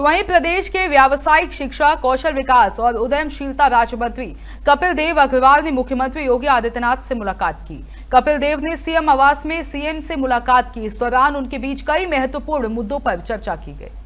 तो वहीं प्रदेश के व्यावसायिक शिक्षा, कौशल विकास और उद्यमशीलता राज्य मंत्री कपिल देव अग्रवाल ने मुख्यमंत्री योगी आदित्यनाथ से मुलाकात की। कपिल देव ने सीएम आवास में सीएम से मुलाकात की। इस दौरान उनके बीच कई महत्वपूर्ण मुद्दों पर चर्चा की गई।